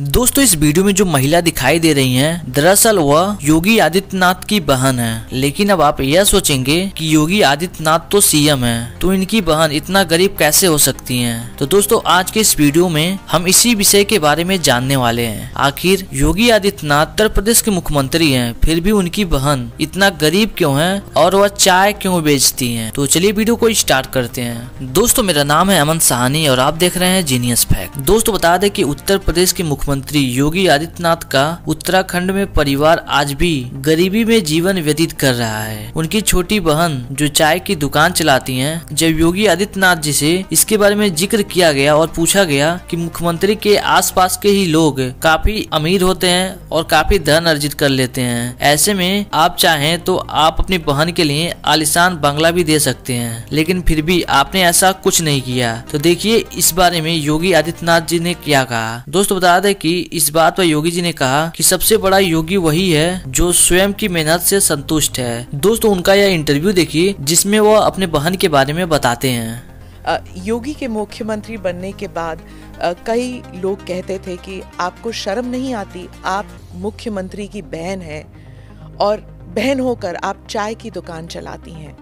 दोस्तों, इस वीडियो में जो महिला दिखाई दे रही हैं, दरअसल वह योगी आदित्यनाथ की बहन है। लेकिन अब आप यह सोचेंगे कि योगी आदित्यनाथ तो सीएम है तो इनकी बहन इतना गरीब कैसे हो सकती हैं? तो दोस्तों, आज के इस वीडियो में हम इसी विषय के बारे में जानने वाले हैं। आखिर योगी आदित्यनाथ उत्तर प्रदेश के मुख्यमंत्री है, फिर भी उनकी बहन इतना गरीब क्यों है और वह चाय क्यों बेचती है? तो चलिए वीडियो को स्टार्ट करते हैं। दोस्तों, मेरा नाम है अमन सहानी और आप देख रहे हैं जीनियस फैक्ट। दोस्तों, बता दें की उत्तर प्रदेश के मुख्यमंत्री मुख्यमंत्री योगी आदित्यनाथ का उत्तराखंड में परिवार आज भी गरीबी में जीवन व्यतीत कर रहा है। उनकी छोटी बहन जो चाय की दुकान चलाती हैं, जब योगी आदित्यनाथ जी से इसके बारे में ज़िक्र किया गया और पूछा गया कि मुख्यमंत्री के आसपास के ही लोग काफ़ी अमीर होते हैं और काफ़ी धन अर्जित कर लेते हैं। ऐसे में आप चाहें तो आप अपनी बहन के लिए आलिशान बंगला भी दे सकते हैं, लेकिन फिर भी आपने ऐसा कुछ नहीं किया। तो देखिए, इस बारे में योगी आदित्यनाथ जी ने क्या कहा। दोस्तों, बता दें कि इस बात पर योगी जी ने कहा कि सबसे बड़ा योगी वही है जो स्वयं की मेहनत से संतुष्ट है। दोस्तों, उनका यह इंटरव्यू देखिए, जिसमें वह अपने बहन के बारे में बताते हैं। योगी के मुख्यमंत्री बनने के बाद कई लोग कहते थे कि आपको शर्म नहीं आती, आप मुख्यमंत्री की बहन है और बहन होकर आप चाय की दुकान चलाती हैं,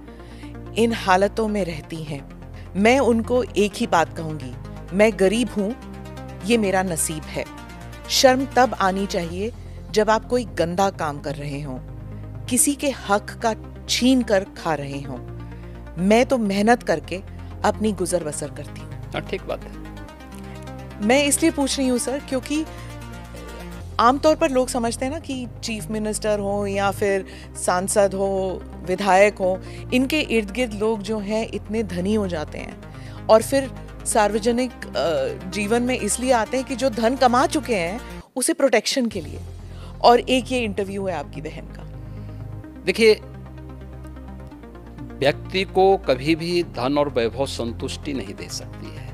इन हालतों में रहती हैं। मैं उनको एक ही बात कहूँगी, मैं गरीब हूँ, ये मेरा नसीब है। शर्म तब आनी चाहिए जब आप कोई गंदा काम कर रहे हो किसी के हक का छीन कर खा रहे हो। मैं तो मेहनत करके अपनी गुजर बसर करती हूँ। हाँ, ठीक बात है। मैं इसलिए पूछ रही हूँ सर क्योंकि आमतौर पर लोग समझते हैं ना कि चीफ मिनिस्टर हो या फिर सांसद हो विधायक हो इनके इर्द गिर्द लोग जो हैं इतने धनी हो जाते हैं। और फिर सार्वजनिक जीवन में इसलिए आते हैं कि जो धन कमा चुके हैं, उसे प्रोटेक्शन के लिए। और एक ये इंटरव्यू है आपकी बहन का। देखिए, व्यक्ति को कभी भी धन और वैभव संतुष्टि नहीं दे सकती है।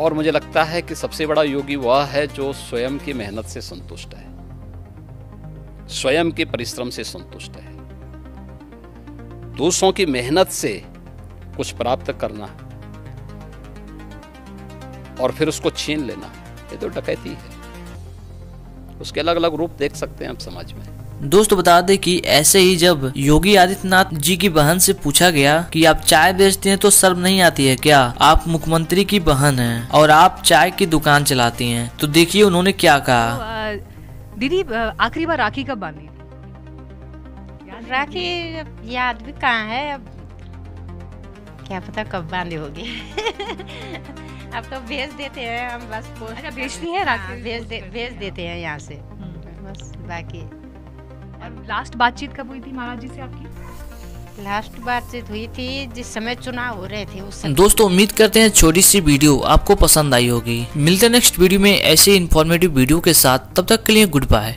और मुझे लगता है कि सबसे बड़ा योगी वह है जो स्वयं की मेहनत से संतुष्ट है। स्वयं के परिश्रम से संतुष्ट है। दूसरों की मेहनत से कुछ प्राप्त करना और फिर उसको छीन लेना। ये तो डकैती है। उसके अलग अलग रूप देख सकते हैं हम समाज में। दोस्त बता दें कि ऐसे ही जब योगी आदित्यनाथ जी की बहन से पूछा गया कि आप चाय बेचते हैं तो शर्म नहीं आती है क्या? आप मुख्यमंत्री की बहन हैं और आप चाय की दुकान चलाती हैं। तो देखिए उन्होंने क्या कहा। तो, दीदी आखिरी बार राखी कब बांधी? राखी याद भी कहाँ है? अब क्या पता कब बांधे होगी। अब तो भेज देते हैं हम बस अच्छा भेजती है। राखी हाँ, भेज दे भेज देते हैं यहाँ से। हम्म। बस बाकी। लास्ट बातचीत कब हुई थी महाराज जी से आपकी? लास्ट बातचीत हुई थी जिस समय चुनाव हो रहे थे उस समय। दोस्तों उम्मीद करते हैं छोटी सी वीडियो आपको पसंद आई होगी। मिलते नेक्स्ट वीडियो में ऐसे इन्फॉर्मेटिव वीडियो के साथ। तब तक के लिए गुड बाय